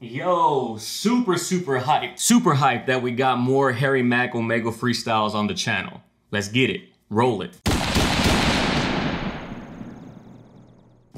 Yo, super, super hyped. Super hyped that we got more Harry Mack Omegle freestyles on the channel. Let's get it. Roll it.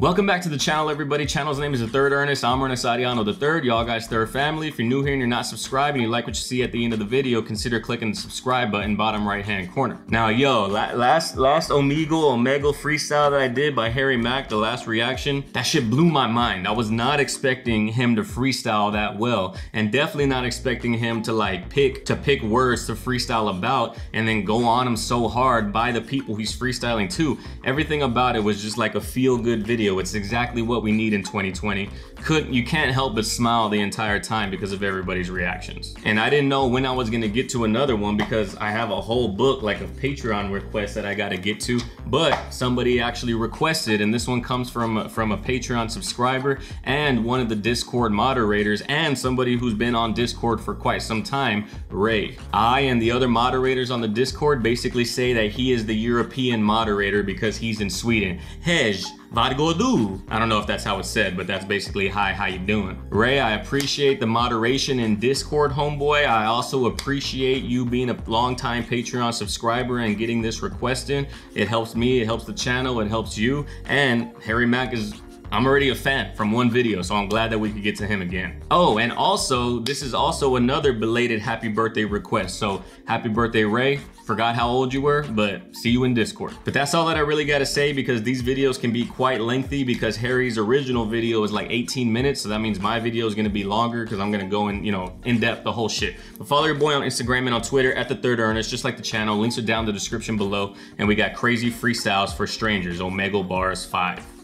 Welcome back to the channel, everybody. Channel's name is The Third Ernest. I'm Ernest Arrellano the Third, y'all guys third family. If you're new here and you're not subscribed and you like what you see at the end of the video, consider clicking the subscribe button bottom right hand corner. Now, yo, last last Omegle Omegle freestyle that I did by Harry Mack, the last reaction, that shit blew my mind. I was not expecting him to freestyle that well, and definitely not expecting him to like pick to pick words to freestyle about and then go on him so hard by the people he's freestyling to. Everything about it was just like a feel good video video. It's exactly what we need in 2020. Could you can't help but smile the entire time because of everybody's reactions. And I didn't know when I was gonna get to another one because I have a whole book like of Patreon requests that I gotta get to, but somebody actually requested, and this one comes from, from a Patreon subscriber and one of the Discord moderators and somebody who's been on Discord for quite some time, Ray. I and the other moderators on the Discord basically say that he is the European moderator because he's in Sweden. Hej, Vadgodu. I don't know if that's how it's said, but that's basically hi, how you doing? Ray, I appreciate the moderation in Discord, homeboy. I also appreciate you being a longtime Patreon subscriber and getting this request in. It helps me, it helps the channel, it helps you. And Harry Mack is I'm already a fan from one video, so I'm glad that we could get to him again. Oh, and also, this is also another belated happy birthday request. So happy birthday, Ray. Forgot how old you were, but see you in Discord. But that's all that I really gotta say because these videos can be quite lengthy because Harry's original video is like 18 minutes. So that means my video is gonna be longer because I'm gonna go in, you know, in depth the whole shit. But follow your boy on Instagram and on Twitter at The Third Ernest, just like the channel. Links are down in the description below. And we got crazy freestyles for strangers, Omegle Bars 5.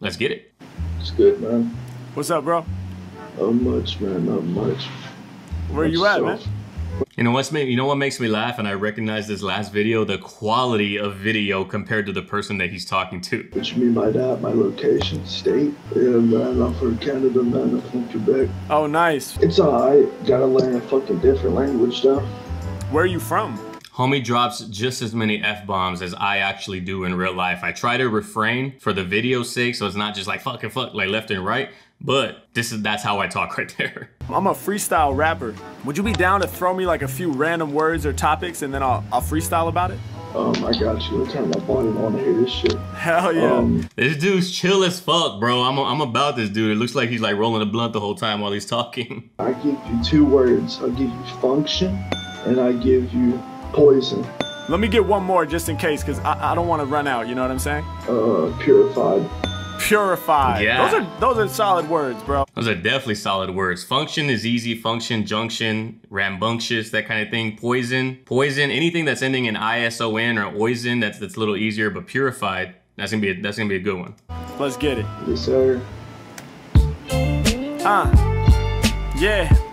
Let's get it. It's good, man. What's up, bro? Not much, man. Not much. Where you at, man? You know what's you know what makes me laugh, and I recognize this last video, the quality of video compared to the person that he's talking to. What you mean by that? My location, state? Yeah, man. I'm from Canada, man. I'm from Quebec. Oh, nice. It's alright. Gotta learn a fucking different language, though. Where are you from? Homie drops just as many F-bombs as I actually do in real life. I try to refrain for the video's sake, so it's not just like fucking fuck, like left and right. But this is that's how I talk right there. I'm a freestyle rapper. Would you be down to throw me like a few random words or topics and then I'll, I'll freestyle about it? Um, I got you. I'll turn my volume on to hear this shit. Hell yeah. Um, this dude's chill as fuck, bro. I'm, I'm about this dude. It looks like he's like rolling a blunt the whole time while he's talking. I give you two words. I'll give you function and I give you poison. Let me get one more just in case, because I, I don't want to run out. You know what I'm saying? Uh, purified. Purified. Yeah. Those are those are solid words, bro. Those are definitely solid words. Function is easy. Function, junction, rambunctious, that kind of thing. Poison, poison. Anything that's ending in ison or oison, that's that's a little easier. But purified, that's gonna be a, that's gonna be a good one. Let's get it. Yes, sir. Ah. Uh, yeah.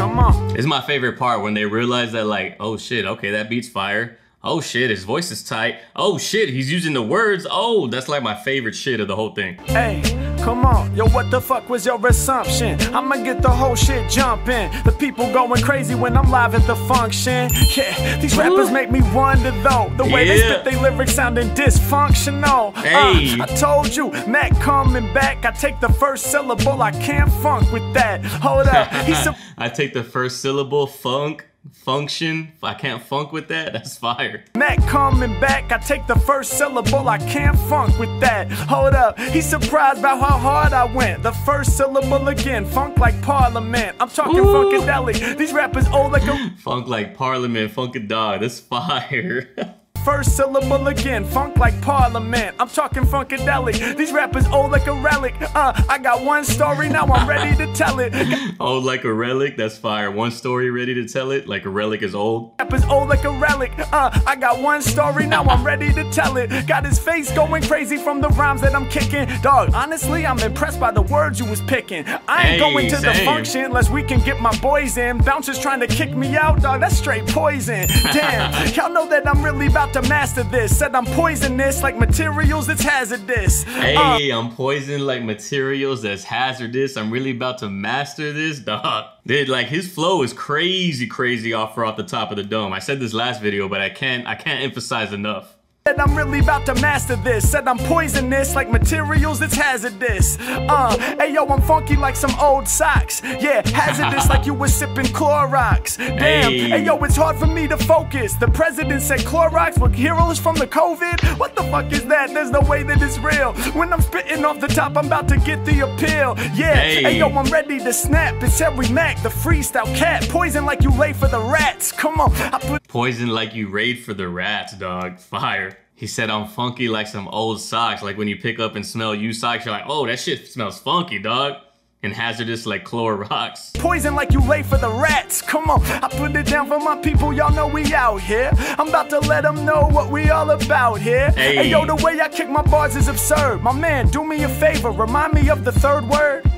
Come on. Is my favorite part when they realize that like, oh shit, okay, that beats fire. Oh shit, his voice is tight. Oh shit, he's using the words. Oh, that's like my favorite shit of the whole thing. Hey, come on. Yo, what the fuck was your assumption? I'ma get the whole shit jumping. The people going crazy when I'm live at the function. Yeah, these rappers make me wonder though. The way yeah. they spit their lyrics sounding dysfunctional. Uh, hey. Uh, I told you, Mack coming back. I take the first syllable, I can't funk with that. Hold up. He's a I take the first syllable, funk function. I can't funk with that. That's fire. Mack coming back. I take the first syllable. I can't funk with that. Hold up. He's surprised about how hard I went. The first syllable again. Funk like Parliament. I'm talking Ooh. Funkadelic. These rappers old like a funk like Parliament. Funkadog. That's fire. First syllable again, funk like Parliament. I'm talking Funkadelic. These rappers old like a relic. Uh, I got one story, now I'm ready to tell it. old like a relic, that's fire. One story ready to tell it, like a relic is old. Rappers old like a relic. Uh, I got one story, now I'm ready to tell it. Got his face going crazy from the rhymes that I'm kicking. Dog, honestly, I'm impressed by the words you was picking. I ain't hey, going to same. the function unless we can get my boys in. Bouncers trying to kick me out, dog, that's straight poison. Damn, y'all know that I'm really about to master this. Said I'm poisonous like materials that's hazardous. Hey, uh, I'm poisoned like materials that's hazardous. I'm really about to master this, dog. Dude, like his flow is crazy, crazy off off the top of the dome. I said this last video, but I can't I can't emphasize enough. I'm really about to master this. Said I'm poisonous like materials that's hazardous. Uh, hey yo, I'm funky like some old socks. Yeah, hazardous like you was sipping Clorox. Damn, hey. hey. yo, it's hard for me to focus. The president said Clorox were heroes from the COVID. What the fuck is that? There's no way that it's real. When I'm spitting off the top, I'm about to get the appeal. Yeah, hey, hey yo, I'm ready to snap. It's Harry Mack, the freestyle cat. Poison like you lay for the rats. Come on, I put poison like you raid for the rats, dog. Fire. He said I'm funky like some old socks. Like when you pick up and smell used socks, you're like, oh, that shit smells funky, dog. And hazardous like Clorox. Poison like you lay for the rats. Come on, I put it down for my people. Y'all know we out here. I'm about to let them know what we all about here. Hey. hey, yo, the way I kick my bars is absurd. My man, do me a favor. Remind me of the third word.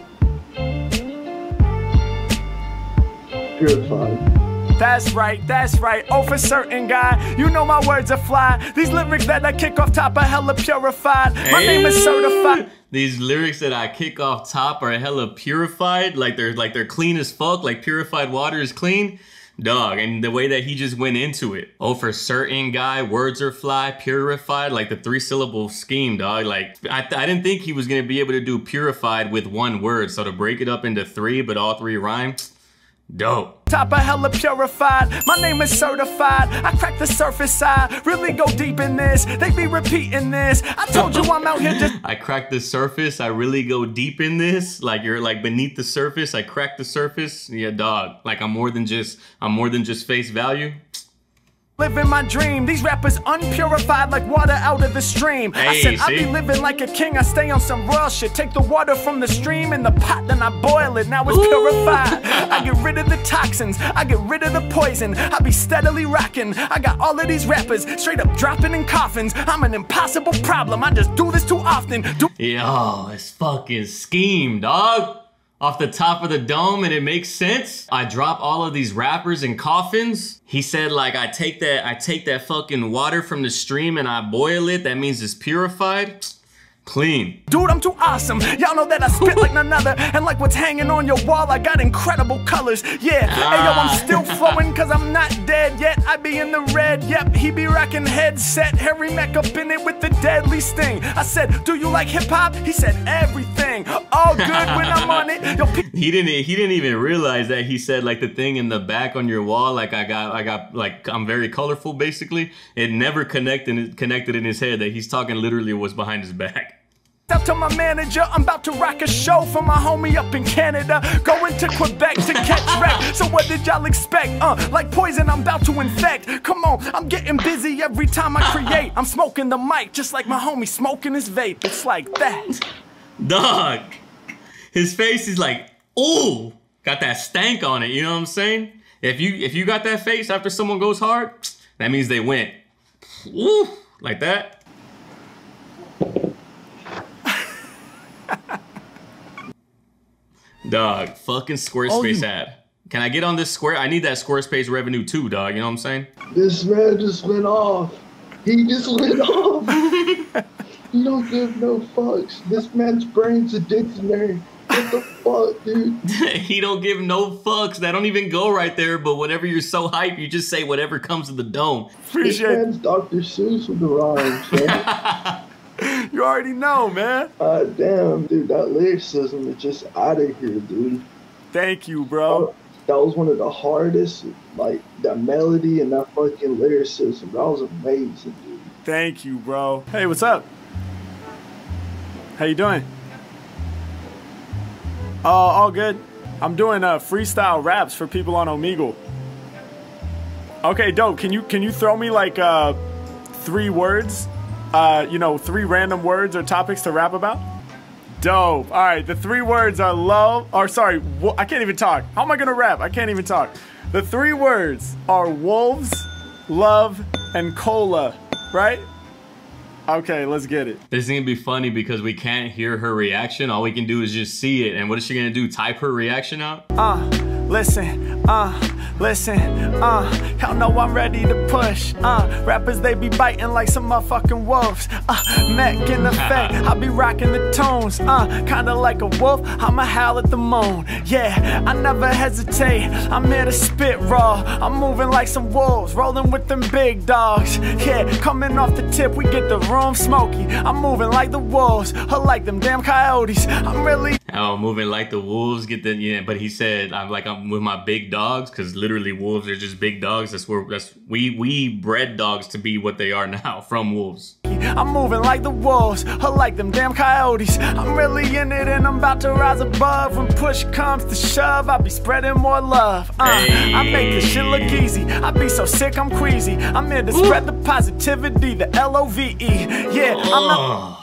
Purified. That's right, that's right. Oh, for certain, guy. You know my words are fly. These lyrics that I kick off top are hella purified. My hey. name is certified. These lyrics that I kick off top are hella purified. Like they're like they're clean as fuck. Like purified water is clean. Dog, and the way that he just went into it. Oh, for certain guy, words are fly, purified, like the three syllable scheme, dog. Like, I, I didn't think he was gonna be able to do purified with one word. So to break it up into three, but all three rhyme, Dope. Top of hella purified. My name is certified. I crack the surface side. Really go deep in this. They be repeating this. I told you I'm out here just. I crack the surface. I really go deep in this. Like you're like beneath the surface. I crack the surface. Yeah, dog. Like I'm more than just. I'm more than just face value. Living my dream. These rappers unpurified like water out of the stream. Hey, I said, see? I be living like a king. I stay on some royal shit. Take the water from the stream in the pot, then I boil it. Now it's Ooh. purified. I get rid of the toxins. I get rid of the poison. I be steadily rocking. I got all of these rappers straight up dropping in coffins. I'm an impossible problem. I just do this too often. Do Yo, it's fucking scheme, dog off the top of the dome and it makes sense. I drop all of these rappers in coffins. He said like I take that I take that fucking water from the stream and I boil it. That means it's purified. Clean. Dude, I'm too awesome. Y'all know that I spit like none other. And like what's hanging on your wall, I got incredible colors. Yeah, ah. hey yo, I'm ah. still flowing cause I'm not dead yet. I be in the red, yep. He be rocking headset. Harry Mack up in it with the deadly sting. I said, do you like hip hop? He said, everything. All good when I'm on it. Yo, he didn't he didn't even realize that he said like the thing in the back on your wall, like I got I got like I'm very colorful basically. It never connected connected in his head that he's talking literally what's behind his back. Out to my manager, I'm about to rock a show for my homie up in Canada. Going to Quebec to catch wreck. So what did y'all expect? Uh, like poison, I'm about to infect. Come on, I'm getting busy every time I create. I'm smoking the mic just like my homie smoking his vape. It's like that. Dog. His face is like, ooh, got that stank on it. You know what I'm saying? If you if you got that face after someone goes hard, that means they went, ooh, like that. Dog, fucking Squarespace oh, you... ad. Can I get on this Square? I need that Squarespace revenue too, dog. You know what I'm saying? This man just went off. He just went off. you don't give no fucks. This man's brain's a dictionary. What the fuck, dude? he don't give no fucks. That don't even go right there. But whenever you're so hype, you just say whatever comes to the dome. Appreciate. This man's Dr. Seuss with the rhymes. you already know, man. Uh, damn, dude, that lyricism is just out of here, dude. Thank you, bro. That, was one of the hardest, like, that melody and that fucking lyricism. That was amazing, dude. Thank you, bro. Hey, what's up? How you doing? Oh, all good. I'm doing uh, freestyle raps for people on Omegle. Okay, dope. Can you can you throw me like uh, three words uh, you know, three random words or topics to rap about? Dope. All right, the three words are love, or sorry, I can't even talk. How am I gonna rap? I can't even talk. The three words are wolves, love, and cola, right? Okay, let's get it. This is gonna be funny because we can't hear her reaction. All we can do is just see it. And what is she gonna do? Type her reaction out? Uh, listen, uh, Listen, uh, y'all know I'm ready to push. Uh, rappers they be biting like some motherfucking wolves. Uh, Mack in effect, I be rocking the tones. Uh, kinda like a wolf, I'ma howl at the moon. Yeah, I never hesitate. I'm here to spit raw. I'm moving like some wolves, rolling with them big dogs. Yeah, coming off the tip, we get the room smoky. I'm moving like the wolves, or like them damn coyotes. I'm really Oh, moving like the wolves get the yeah, but he said I'm like I'm with my big dogs because literally wolves They're just big dogs. That's where that's we we bred dogs to be what they are now from wolves. I'm moving like the wolves, or like them damn coyotes. I'm really in it and I'm about to rise above. When push comes to shove, I'll be spreading more love. Uh, Hey. I make this shit look easy. I be so sick, I'm queasy. I'm here to spread the positivity, the L O V E. Yeah, I'm not.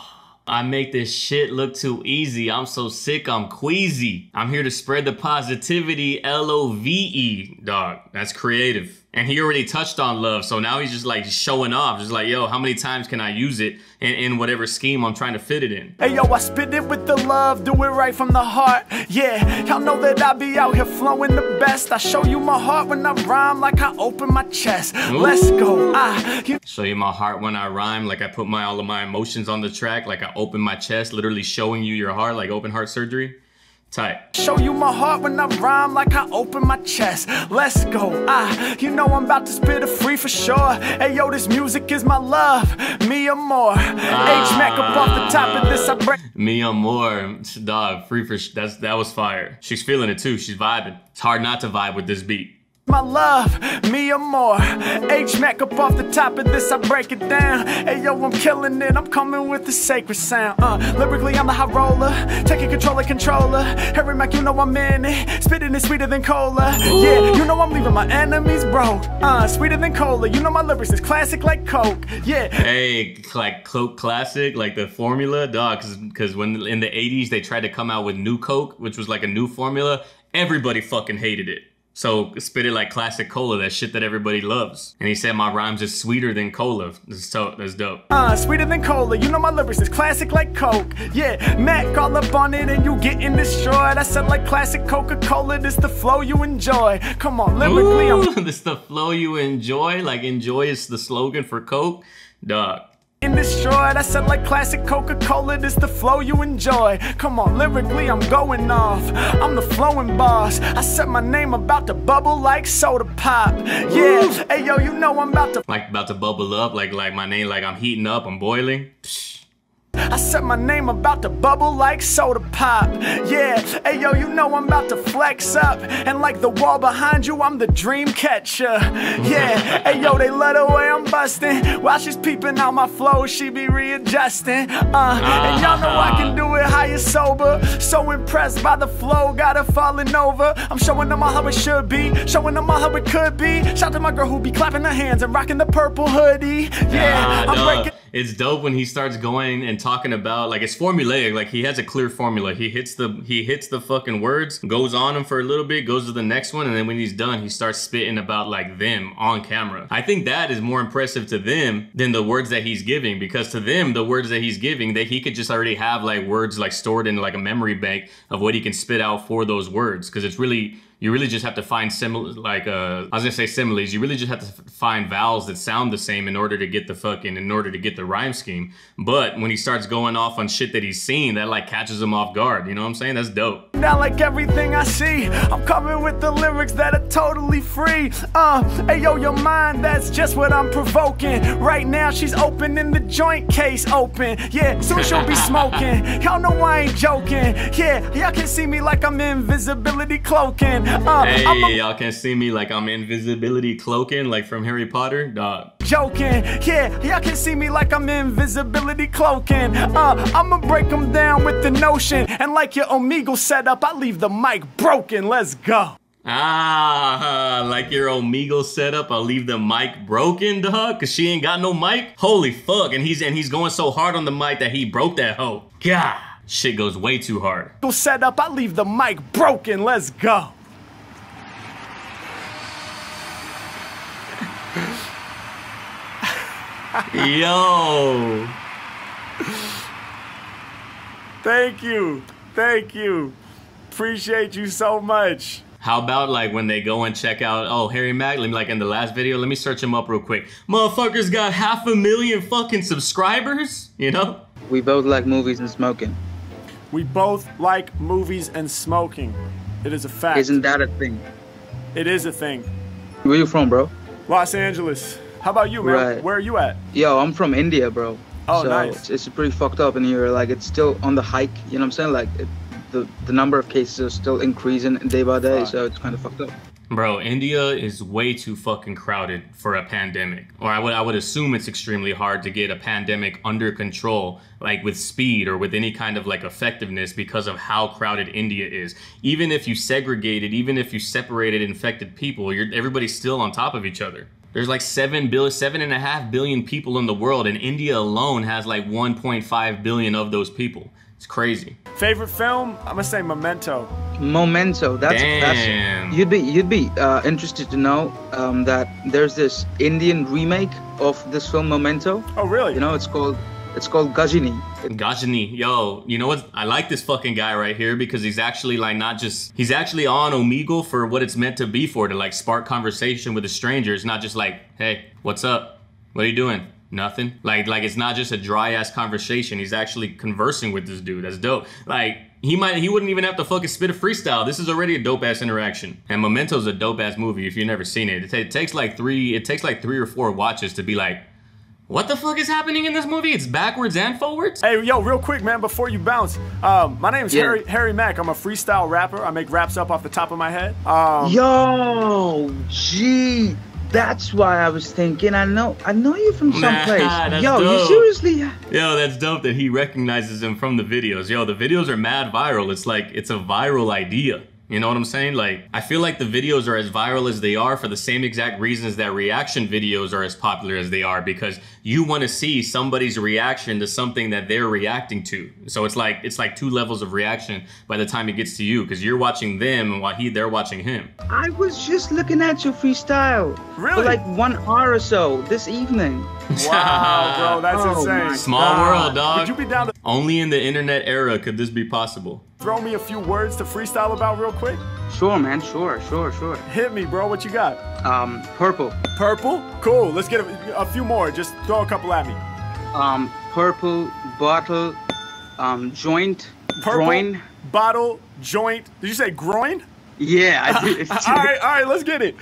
I make this shit look too easy. I'm so sick, I'm queasy. I'm here to spread the positivity, L O V E, dog. That's creative. And he already touched on love, so now he's just like showing off. Just like, yo, how many times can I use it in, in whatever scheme I'm trying to fit it in? Hey yo, I spit it with the love, do it right from the heart. Yeah, y'all know that I be out here flowing the best. I show you my heart when I rhyme, like I open my chest. Let's go. I, you Show you my heart when I rhyme, like I put my all of my emotions on the track, like I open my chest, literally showing you your heart, like open heart surgery. Tight. Show you my heart when I rhyme like I open my chest. Let's go. Ah, you know I'm about to spit a free for sure. Hey yo, this music is my love. Me or more. H Mack up off the top of this, I break. Me on more, dog, free for sh- that's that was fire. She's feeling it too. She's vibing. It's hard not to vibe with this beat. My love, me or more. H Mack up off the top of this, I break it down. Hey yo, I'm killing it, I'm coming with the sacred sound. Uh, lyrically, I'm the high roller, taking control of controller. Harry Mack, you know I'm in it, spitting it sweeter than cola. Yeah, you know I'm leaving my enemies broke. Uh, sweeter than cola, you know my lyrics is classic like Coke. Yeah, Hey, like Coke Classic, like the formula, dog, because when in the 80s they tried to come out with new Coke, which was like a new formula, everybody fucking hated it. So spit it like classic cola, that shit that everybody loves. And he said my rhymes is sweeter than cola. That's, so, that's dope. Uh, sweeter than cola, you know my lyrics is classic like Coke. Yeah, Mack all up on it and you getting destroyed. I said like classic Coca-Cola, this the flow you enjoy. Come on, lyrically I'm this the flow you enjoy. Like enjoy is the slogan for Coke, dog. Getting destroyed. I said like classic Coca-Cola, this the flow you enjoy. Come on, lyrically I'm going off. I'm the flowing boss. I said my name about to bubble like soda pop. Yeah, hey yo, you know I'm about to Like about to bubble up, like like my name, like I'm heating up, I'm boiling. Psh. I said my name about to bubble like soda pop. Yeah, hey yo, you know I'm about to flex up. And like the wall behind you, I'm the dream catcher. Yeah, hey yo, they let away, I'm busting. While she's peeping out my flow, she be readjusting. Uh, and y'all know I can do it higher sober. So impressed by the flow, got her falling over. I'm showing them all how it should be, showing them all how it could be. Shout to my girl who be clapping her hands and rocking the purple hoodie. Yeah, Ah, I'm dog. breaking. It's dope when he starts going and talking about like it's formulaic. Like he has a clear formula. He hits the he hits the fucking words, goes on them for a little bit, goes to the next one, and then when he's done, he starts spitting about like them on camera. I think that is more impressive to them than the words that he's giving because to them the words that he's giving that he could just already have like words like stored in like a memory bank of what he can spit out for those words because it's really you really just have to find similar like uh I was gonna say similes. You really just have to find vowels that sound the same in order to get the fucking in order to get the rhyme scheme. But when he starts going off on shit that he's seen, that like catches him off guard. You know what I'm saying? That's dope. Now like everything I see, I'm coming with the lyrics that are totally free. Uh, hey yo, your mind, that's just what I'm provoking. Right now she's opening the joint case open. Yeah, soon she'll be smoking. Y'all know I ain't joking. Yeah, y'all can see me like I'm invisibility cloaking. Uh, Hey, y'all can't see me like I'm invisibility cloaking, like from Harry Potter, dog. joking. Yeah, y'all can see me like I'm invisibility cloaking. Uh, I'ma break them down with the notion. And like your Omegle setup, I leave the mic broken. Let's go. Ah, like your Omegle setup, I'll leave the mic broken, dog, cause she ain't got no mic. Holy fuck, and he's and he's going so hard on the mic that he broke that hoe. God, shit goes way too hard. Go set up, I leave the mic broken. Let's go. Yo. Thank you. Thank you. Appreciate you so much. How about like when they go and check out, oh, Harry Maglin, like in the last video, let me search him up real quick. Motherfucker's got half a million fucking subscribers, you know? We both like movies and smoking. We both like movies and smoking. It is a fact. Isn't that a thing? It is a thing. Where you from, bro? Los Angeles. How about you, man? Right. Where are you at? Yo, I'm from India, bro. Oh, so nice. It's, it's pretty fucked up in here. Like, it's still on the hike. You know what I'm saying? Like, it, the the number of cases are still increasing day by day. Fuck. So it's kind of fucked up. Bro, India is way too fucking crowded for a pandemic. Or I would I would assume it's extremely hard to get a pandemic under control, like with speed or with any kind of like effectiveness because of how crowded India is. Even if you segregated, even if you separated infected people, you're everybody's still on top of each other. There's like seven billion, seven and a half billion people in the world, and India alone has like 1.5 billion of those people. It's crazy. Favorite film? I'm gonna say Memento. Memento. That's Damn. that's. You'd be you'd be uh, interested to know um, that there's this Indian remake of this film Memento. Oh, really? You know, it's called it's called Ghajini. Ghajini, yo, you know what? I like this fucking guy right here because he's actually like not just he's actually on Omegle for what it's meant to be for to like spark conversation with a stranger. It's not just like, hey, what's up? What are you doing? Nothing. Like like it's not just a dry ass conversation. He's actually conversing with this dude. That's dope. Like he might he wouldn't even have to fucking spit a freestyle. This is already a dope ass interaction. And Memento's a dope ass movie if you've never seen it. It, ta- it takes like three it takes like three or four watches to be like, what the fuck is happening in this movie? It's backwards and forwards? Hey, yo, real quick, man, before you bounce. Um, my name's Yeah. Harry Harry Mack. I'm a freestyle rapper. I make raps up off the top of my head. Um, Yo, gee, that's why I was thinking. I know, I know you from someplace. that's Yo, you seriously? Yo, that's dope that he recognizes him from the videos. Yo, the videos are mad viral. It's like it's a viral idea. You know what I'm saying? Like, I feel like the videos are as viral as they are for the same exact reasons that reaction videos are as popular as they are because you want to see somebody's reaction to something that they're reacting to. So it's like it's like two levels of reaction by the time it gets to you because you're watching them and while he they're watching him. I was just looking at your freestyle Really? for like one hour or so this evening. Wow, bro, that's Oh insane. Small Uh, world, dog. Would you be down to Only in the internet era could this be possible. throw me a few words to freestyle about real quick? Sure, man. Sure, sure, sure. Hit me, bro. What you got? Um, purple. Purple? Cool. Let's get a, a few more. Just throw a couple at me. Um, purple bottle. Um, joint. Purple, Groin. bottle, joint. Did you say groin? Yeah, I did. all right, all right, let's get it.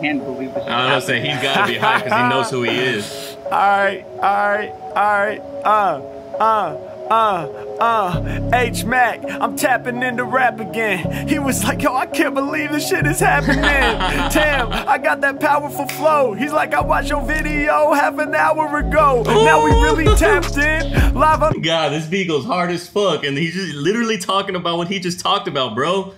can't believe this. is I was gonna say he's gotta be high because he knows who he is. All right, all right, all right. Uh, uh, uh, uh. H Mack, I'm tapping into rap again. He was like, yo, I can't believe this shit is happening. Damn, I got that powerful flow. He's like, I watched your video half an hour ago. Now we really tapped in. Live on. God, this Beagle's hard as fuck, and he's just literally talking about what he just talked about, bro.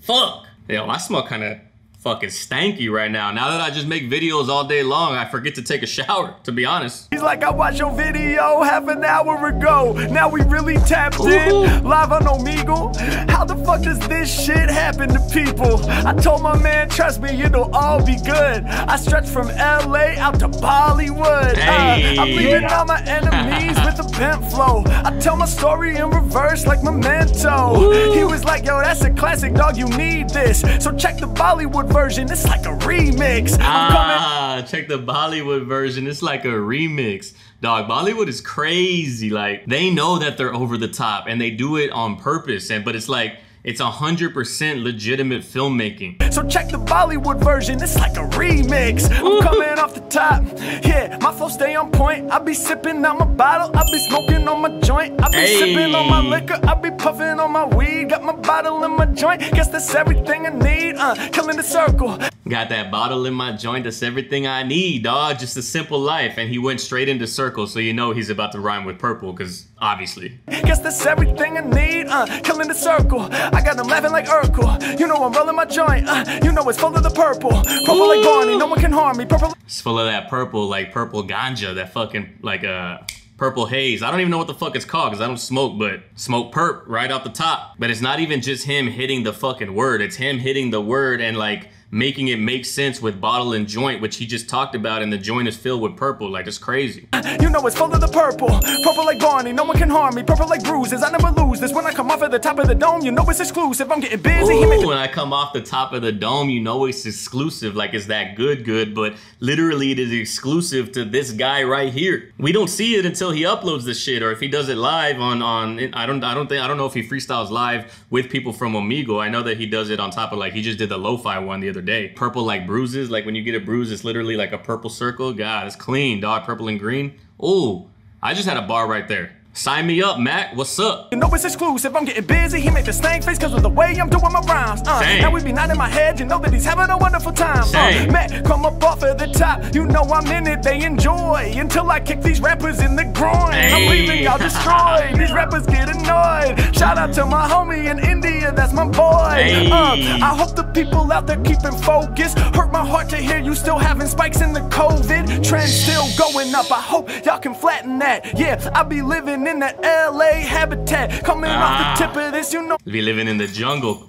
Fuck. Yo, I smell kind of fucking stanky right now. Now that I just make videos all day long, I forget to take a shower, to be honest. He's like, I watched your video half an hour ago. Now we really tapped Ooh. in. Live on Omegle. How the fuck does this shit happen to people? I told my man, trust me, it'll all be good. I stretched from LA out to Bollywood. Hey. Uh, I'm leaving all my enemies with a bent flow. I tell my story in reverse like memento. Ooh. He was like, yo, that's a classic dog, you need this. So check the Bollywood version, it's like a remix. I'm coming. Ah, check the Bollywood version. It's like a remix. Dog, Bollywood is crazy. Like, they know that they're over the top and they do it on purpose. And but it's like it's a hundred percent legitimate filmmaking. So check the Bollywood version, it's like a remix. I'm coming off the top. Yeah, my flow stay on point. I be sipping on my bottle, I be smoking on my joint. I be Hey. sipping on my liquor, I be puffing on my weed. Got my bottle in my joint, guess that's everything I need. Uh, killing the circle. Got that bottle in my joint. That's everything I need, dog. Just a simple life. And he went straight into circle, so you know he's about to rhyme with purple, because obviously. Guess that's everything I need. Uh, killing the circle. I got them laughing like Urkel. You know I'm rolling my joint. Uh, you know it's full of the purple. Purple like Barney, no one can harm me. Purple. It's full of that purple, like purple ganja, that fucking, like, uh, purple haze. I don't even know what the fuck it's called because I don't smoke, but smoke perp right off the top. But it's not even just him hitting the fucking word. It's him hitting the word and like making it make sense with bottle and joint, which he just talked about, and the joint is filled with purple. Like, it's crazy. You know it's full of the purple. Purple like Barney, no one can harm me. Purple like bruises, I never lose this. When I come off at the top of the dome, you know it's exclusive. I'm getting busy. Ooh, when I come off the top of the dome, you know it's exclusive. Like, it's that good, good, but literally it is exclusive to this guy right here. We don't see it until he uploads the shit, or if he does it live on on. I don't I don't think I don't know if he freestyles live with people from Omegle. I know that he does it on top of like he just did the lo-fi one the other day. Purple like bruises, like when you get a bruise, it's literally like a purple circle. God, it's clean, dog. Purple and green. Ooh, I just had a bar right there. Sign me up, Matt. What's up? You know it's exclusive, I'm getting busy. He make the stank face cause of the way I'm doing my rhymes. Uh, now we be nodding my head, you know that he's having a wonderful time. Uh, Matt, come up off of the top. You know I'm in it, they enjoy. Until I kick these rappers in the groin. Hey. I'm leaving y'all destroyed. these rappers get annoyed. Shout out to my homie in India, that's my boy. Uh, I hope the people out there keeping focus. Hurt my heart to hear you still having spikes in the COVID. Trend still going up. I hope y'all can flatten that. Yeah, I be living in that LA habitat. Coming Ah. off the tip of this, you know. Be living in the jungle.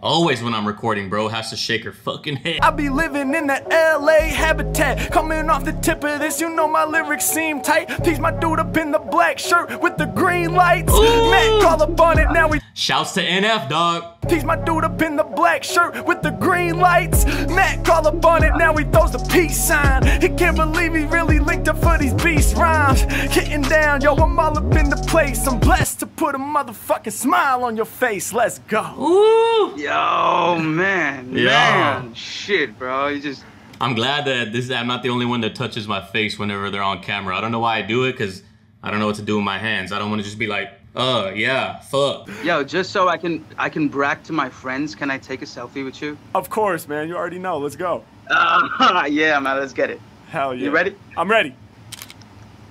Always when I'm recording, bro, has to shake her fucking head. I be living in that LA habitat. Coming off the tip of this, you know my lyrics seem tight. Tease my dude up in the black shirt with the green lights. Ooh. Mack call up on it, now we Shouts to NF, dog. Tease my dude up in the black shirt with the green lights. Mack call up on it, now he throws the peace sign. He can't believe he really linked up for these beast rhymes. Getting down, yo, I'm all up in the place. I'm blessed to put a motherfucking smile on your face. Let's go. Ooh. Yo, man, Yeah. man, shit, bro. You just I'm glad that this I'm not the only one that touches my face whenever they're on camera. I don't know why I do it because I don't know what to do with my hands. I don't want to just be like, uh, yeah, fuck. yo, just so I can I can brag to my friends. Can I take a selfie with you? Of course, man. You already know. Let's go. Uh, yeah, man. Let's get it. Hell yeah. You ready? I'm ready.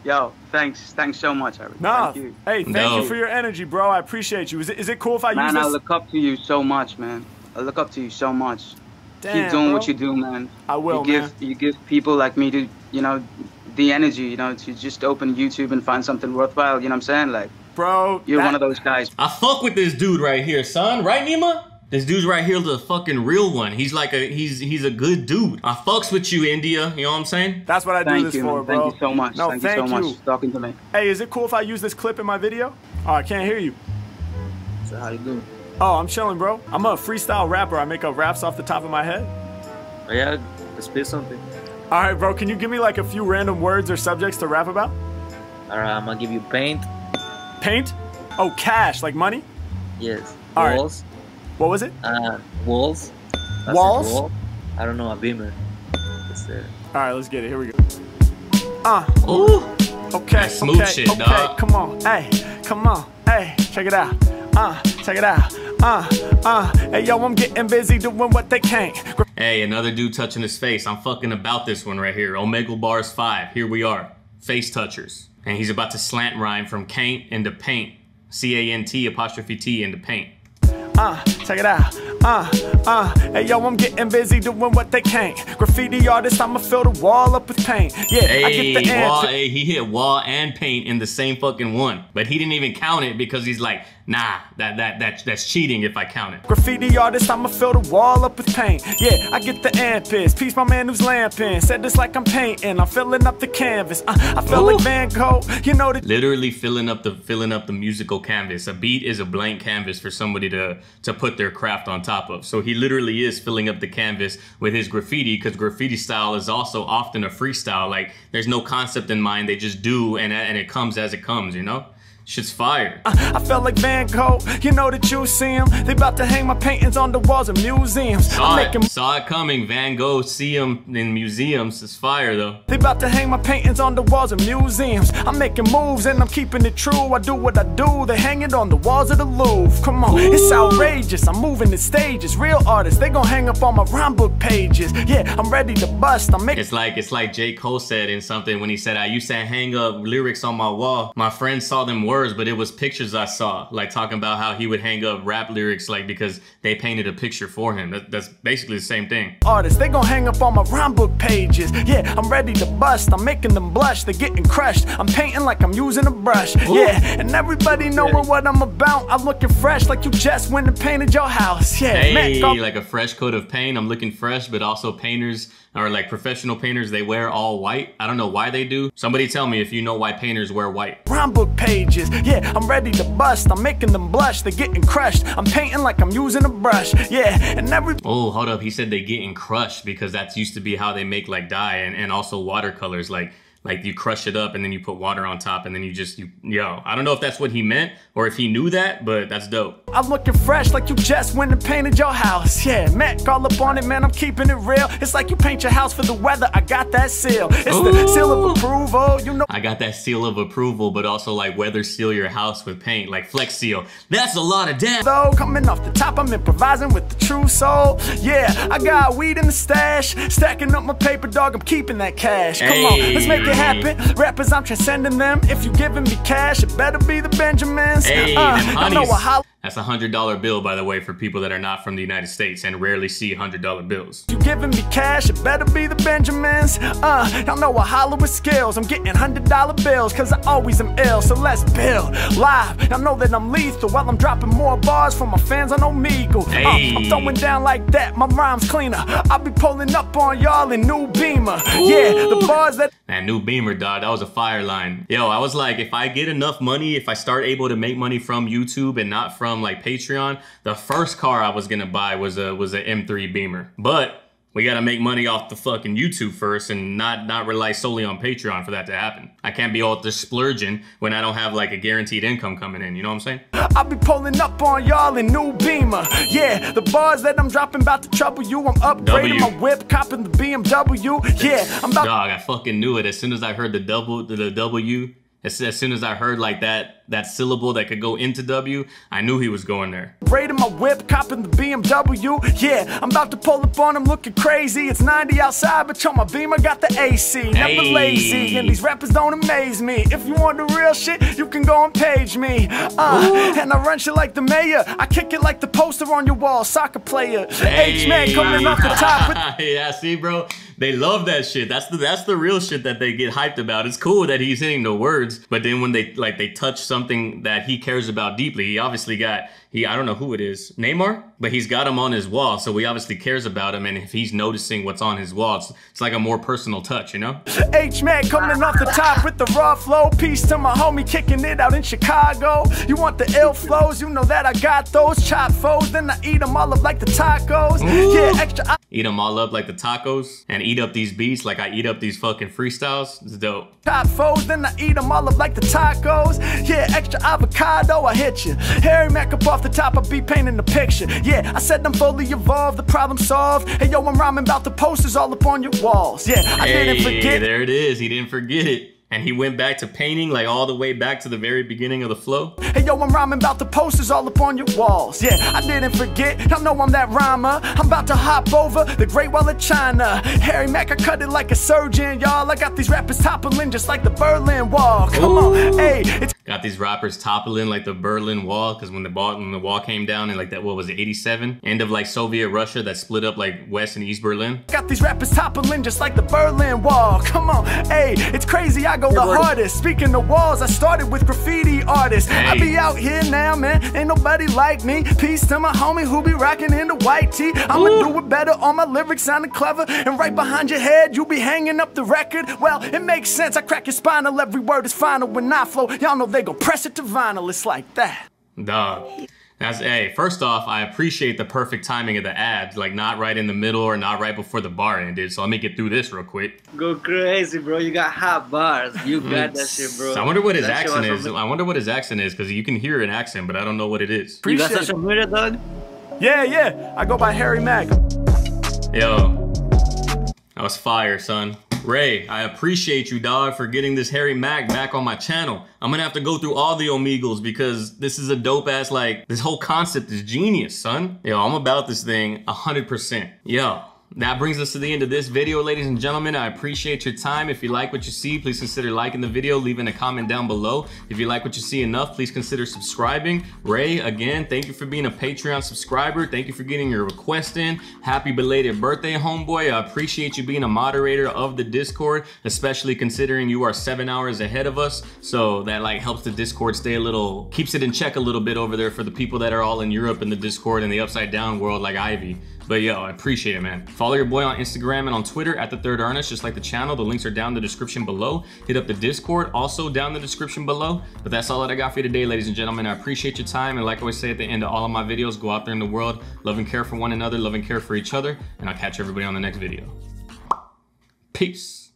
Yo, thanks, thanks so much, Eric. Nah. Thank you. Hey, thank No. you for your energy, bro. I appreciate you. Is it, is it cool if I use this? Man, I look up to you so much, man. I look up to you so much. Damn, Keep doing bro. what you do, man. I will, you give man. you give people like me to you know the energy, you know, to just open YouTube and find something worthwhile. You know what I'm saying? Like Bro, you're that- one of those guys. I fuck with this dude right here, son. Right, Nima? This dude's right here, the fucking real one. He's like a he's he's a good dude. I fucks with you, India. You know what I'm saying? That's what I do Thank this you, for, man. bro. Thank you so much. No, thank, thank you so much for talking to me. Hey, is it cool if I use this clip in my video? Oh, I can't hear you. So how you doing? Oh, I'm chilling, bro. I'm a freestyle rapper. I make up raps off the top of my head. Oh yeah, let's play something. All right, bro. Can you give me like a few random words or subjects to rap about? Alright, I'm gonna give you paint. Paint? Oh, cash, like money? Yes. All right. Walls. What was it? Uh, walls. That's Walls? wall. I don't know a beamer. It's All right, let's get it. Here we go. Uh, Ooh. okay, That smooth okay, shit, okay. dog. Come on, hey, come on, hey, check it out. Uh, check it out. Uh, uh, hey, yo, I'm getting busy doing what they can't. Hey, another dude touching his face. I'm fucking about this one right here. Omegle Bars 5. Here we are. Face touchers. And he's about to slant rhyme from caint into paint. C-A-N-T apostrophe T into paint. Uh, check it out. Uh, uh, hey yo, I'm getting busy doing what they can't. Graffiti artist, I'ma fill the wall up with paint. Yeah, I get the wall, answer. hey, he hit wall and paint in the same fucking one. But he didn't even count it because he's like, nah, that that that that's cheating if I count it. Graffiti artist, I'ma fill the wall up with paint. Yeah, I get the amp is. Peace, my man who's lamping. Said this like I'm painting. I'm filling up the canvas. Uh, I feel Ooh. like Van Gogh. You know the Literally filling up the filling up the musical canvas. A beat is a blank canvas for somebody to to put their craft on top of. So he literally is filling up the canvas with his graffiti because graffiti style is also often a freestyle. Like there's no concept in mind. They just do and and it comes as it comes. You know, shit's fire. I felt like Van Gogh. You know that you see him. They about to hang my paintings on the walls of museums. Saw it, saw it coming. Van Gogh, see him in museums. It's fire though. They about to hang my paintings on the walls of museums. I'm making moves and I'm keeping it true. I do what I do. They hang it on the walls of the Louvre. Come on, it's outrageous. I'm moving the stages. Real artists, they gon' hang up on my rhyme book pages. Yeah, I'm ready to bust. I'm making. It's like it's like J. Cole said in something when he said, I used to hang up lyrics on my wall. My friends saw them work words, but it was pictures I saw, like talking about how he would hang up rap lyrics, like because they painted a picture for him. That, that's basically the same thing. artists. They gon' hang up on my rhyme book pages. Yeah, I'm ready to bust. I'm making them blush. They're getting crushed. I'm painting like I'm using a brush. Yeah, and everybody knowing what I'm about. I'm looking fresh like you just went and painted your house. Yeah, Hey, man, like a fresh coat of paint. I'm looking fresh, but also painters or like professional painters, they wear all white. I don't know why they do. Somebody tell me if you know why painters wear white. rhyme book pages. Yeah, I'm ready to bust. I'm making them blush. They're getting crushed. I'm painting like I'm using a brush. Yeah, and every Oh, hold up. He said they getting crushed because that's used to be how they make like dye and, and also watercolors. Like like you crush it up and then you put water on top and then you just you yo. I don't know if that's what he meant or if he knew that, but that's dope. I'm looking fresh like you just went and painted your house. Yeah, Mack all up on it, man. I'm keeping it real. It's like you paint your house for the weather. I got that seal. It's the seal of approval. You know. I got that seal of approval, but also like weather seal your house with paint, like Flex Seal. That's a lot of damn. Though coming off the top, I'm improvising with the true soul. Yeah, I got weed in the stash, stacking up my paper, dog. I'm keeping that cash. Come on, let's make it happen. Rappers, I'm transcending them. If you giving me cash, it better be the Benjamins. Hey, Uh, them I know a holla. That's a hundred dollar bill, by the way, for people that are not from the United States and rarely see hundred dollar bills. You giving me cash, it better be the Benjamins. Uh, y'all know I holler with skills. I'm getting hundred dollar bills, cause I always am ill. So let's build live. Y'all know that I'm lethal while I'm dropping more bars for my fans on Omegle. Uh, Hey. I'm throwing down like that, my rhyme's cleaner. I'll be pulling up on y'all in new beamer. Yeah, the bars that That new Beamer, dog, that was a fire line. Yo, I was like, if I get enough money, if I start able to make money from YouTube and not from like Patreon, the first car I was gonna buy was a was a M3 Beamer. But we gotta make money off the fucking YouTube first and not not rely solely on Patreon for that to happen. I can't be all this splurging when I don't have like a guaranteed income coming in. You know what I'm saying? I'll be pulling up on y'all in new beamer. Yeah, the bars that I'm dropping about to trouble you. I'm upgrading W. my whip, copping the BMW. Yeah, I'm about Dog, I fucking knew it. As soon as I heard the double, the, the W, as, as soon as I heard like that that syllable that could go into W, I knew he was going there. Braiding my whip, copping the BMW. Yeah, I'm about to pull up on him looking crazy. It's 90 outside, but yo, my beamer got the AC. Never Hey. lazy, and these rappers don't amaze me. If you want the real shit, you can go and page me. Uh, and I run shit like the mayor. I kick it like the poster on your wall, soccer player. H-Man coming off the top with yeah, see, bro, they love that shit. That's the that's the real shit that they get hyped about. It's cool that he's hitting the words, but then when they like they touch something that he cares about deeply, he obviously got he I don't know who it is, Neymar, but he's got him on his wall, so he obviously cares about him. And if he's noticing what's on his wall, it's, it's like a more personal touch, you know? H-Man coming off the top with the raw flow. Peace to my homie kicking it out in Chicago. You want the ill flows? You know that I got those chop foes. Then I eat them all up like the tacos. Yeah, extra. Eat them all up like the tacos and eat up these beats like I eat up these fucking freestyles. It's dope. Chop foes, then I eat them all up like the tacos. Yeah, extra avocado, I hit you. Harry Mack up off the top, I be painting the picture. Yeah, I said I'm fully evolved, the problem solved. Hey yo, I'm rhyming about the posters all up on your walls. Yeah, I didn't Hey, forget. there it is. He didn't forget it. And he went back to painting like all the way back to the very beginning of the flow. Hey yo, I'm rhyming about the posters all up on your walls. Yeah, I didn't forget. Y'all know I'm that rhymer. I'm about to hop over the Great Wall of China. Harry Mack, I cut it like a surgeon, y'all. I got these rappers toppling just like the Berlin Wall. Come on, hey, it's Got these rappers toppling like the Berlin Wall because when the ball when the wall came down in like that what was it 87 end of like Soviet Russia that split up like West and East Berlin. Got these rappers toppling just like the Berlin Wall. Come on, hey, it's crazy. I go the hardest. Speaking the walls, I started with graffiti artists. I be out here now, man. Ain't nobody like me. Peace to my homie who be rocking in the white tee. I'ma do it better. All my lyrics sounding clever. And right behind your head, you be hanging up the record. Well, it makes sense. I crack your spinal. Every word is final when I flow. Y'all know they gon' press it to vinyl. It's like that. Dog. That's hey, first off, I appreciate the perfect timing of the ad, like not right in the middle or not right before the bar ended. So let me get through this real quick. Go crazy, bro. You got hot bars. You hmm. got that shit, bro. So I wonder what his That accent is. I wonder what his accent is because you can hear an accent, but I don't know what it is. You got Appreciate social it. media, dog? Yeah, yeah. I go by Harry Mack. Yo, that was fire, son. Ray, I appreciate you, dog, for getting this Harry Mack back on my channel. I'm gonna have to go through all the Omegles because this is a dope ass, like, this whole concept is genius, son. Yo, I'm about this thing 100%. Yo, that brings us to the end of this video, ladies and gentlemen. I appreciate your time. If you like what you see, please consider liking the video, leaving a comment down below. If you like what you see enough, please consider subscribing. Ray, again, thank you for being a Patreon subscriber. Thank you for getting your request in. Happy belated birthday, homeboy. I appreciate you being a moderator of the Discord, especially considering you are seven hours ahead of us. So that like helps the Discord stay a little, keeps it in check a little bit over there for the people that are all in Europe in the Discord and the upside down world like Ivy. But yo, I appreciate it, man. Follow your boy on Instagram and on Twitter at the third Ernest, just like the channel. The links are down in the description below. Hit up the Discord, also down in the description below. But that's all that I got for you today, ladies and gentlemen. I appreciate your time. And like I always say at the end of all of my videos, go out there in the world, love and care for one another, love and care for each other. And I'll catch everybody on the next video. Peace.